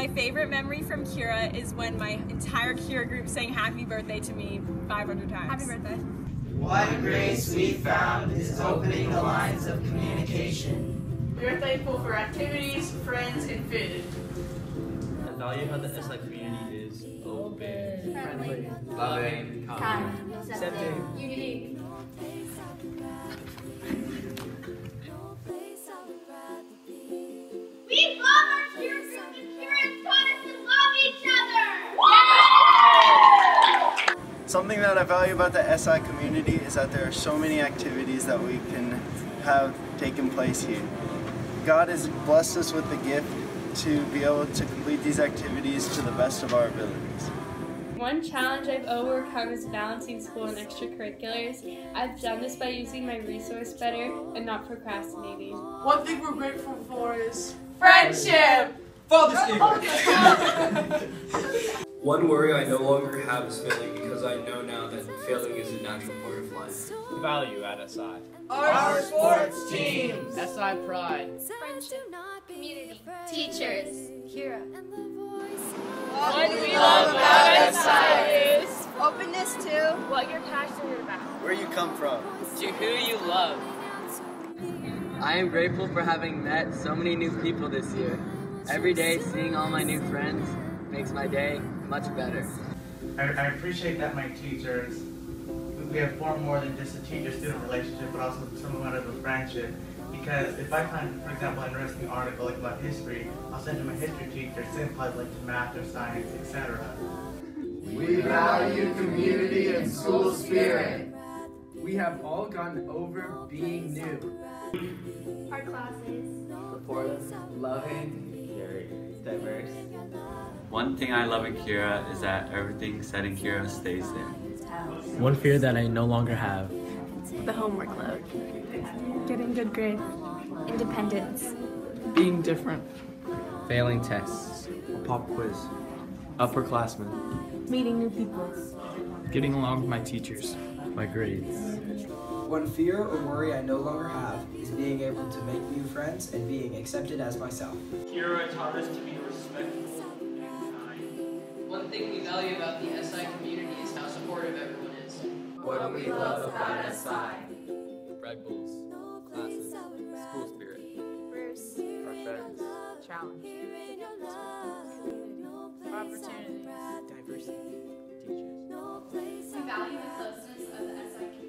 My favorite memory from Cura is when my entire Cura group sang happy birthday to me 500 times. Happy birthday. One grace we found is opening the lines of communication. We are thankful for activities, friends, and food. I value how the SI community is open, Friendly. loving, Kind. accepting. Unique. Something that I value about the SI community is that there are so many activities that we can have taken place here. God has blessed us with the gift to be able to complete these activities to the best of our abilities. One challenge I've overcome is balancing school and extracurriculars. I've done this by using my resource better and not procrastinating. One thing we're grateful for is friendship. Father's Day. One worry I no longer have is failing because I know now that failing is a natural part of life. Value at SI. Our sports teams. SI pride. Friendship. Community. Teachers. Cura. What we love about SI is Openness to What you're passionate about. Where you come from. To who you love. I am grateful for having met so many new people this year. Every day, seeing all my new friends makes my day much better. I, I appreciate that my teachers, we have formed more than just a teacher-student relationship, but also somewhat of a friendship. Because if I find, for example, an interesting article like about history, I'll send to my history teacher, same applies like to math or science, etc. We value community and school spirit. We have all gotten over being new. our classes. Supportive, loving, Very diverse. One thing I love in Cura is that everything said in Cura stays there. One fear that I no longer have. The homework load. Getting good grades. Independence. Being different. Failing tests. A pop quiz. Upperclassmen. Meeting new people. Getting along with my teachers. My grades. One fear or worry I no longer have is being able to make new friends and being accepted as myself. Cura taught us to be respectful and kind. One thing we value about the SI community is how supportive everyone is. What do we love about SI? Red Bulls. Classes. School spirit. Our friends. Challenge. opportunity. Diversity. teachers. We value the closeness of the SI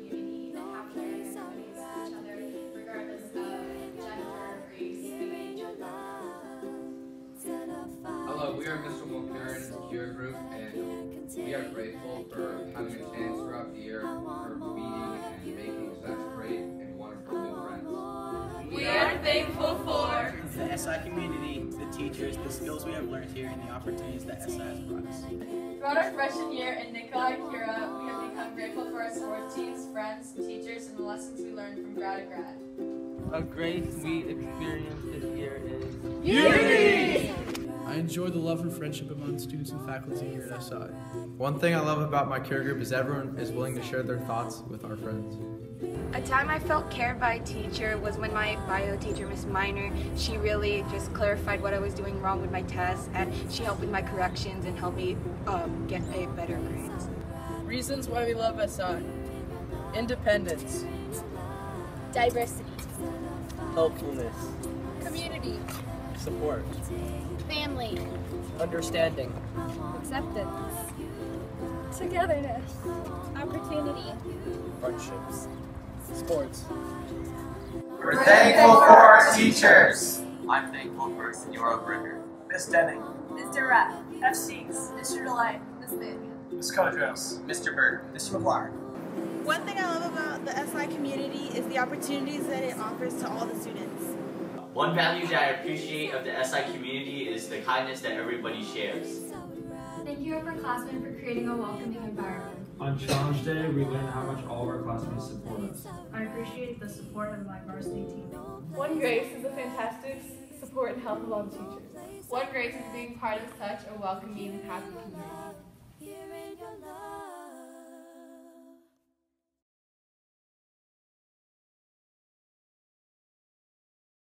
we are grateful for having a chance throughout the year for meeting and making such great and wonderful new friends. We are thankful for The SI community, the teachers, the skills we have learned here, and the opportunities that SI has brought us. Throughout our freshman year in Nikolai Cura, we have become grateful for our sports teams, friends, teachers, and the lessons we learned from grad to grad. A great sweet experience this year is Unity! I enjoy the love and friendship among students and faculty here at SI. One thing I love about my care group is everyone is willing to share their thoughts with our friends. A time I felt cared by a teacher was when my bio teacher, Miss Miner, she really just clarified what I was doing wrong with my tests and she helped with my corrections and helped me um, get a better grades. Reasons why we love SI. Independence. Diversity. helpfulness, Community. Support, Family. understanding, Acceptance. Togetherness. Opportunity. friendships, sports. We're thankful for our teachers. I'm thankful for Senora Bricker. Miss Denning, Mr. Rapp. F. Seeks. Mr. Delight. Miss Big. Miss Codros, Mr. Bird. Mr. McGuire. One thing I love about the SI community is the opportunities that it offers to all the students. One value that I appreciate of the SI community is the kindness that everybody shares. Thank you, upperclassmen, for creating a welcoming environment. On Challenge Day, we learned how much all of our classmates support us. I appreciate the support of my varsity team. One grace is the fantastic support and help of all the teachers. One grace is being part of such a welcoming and happy community.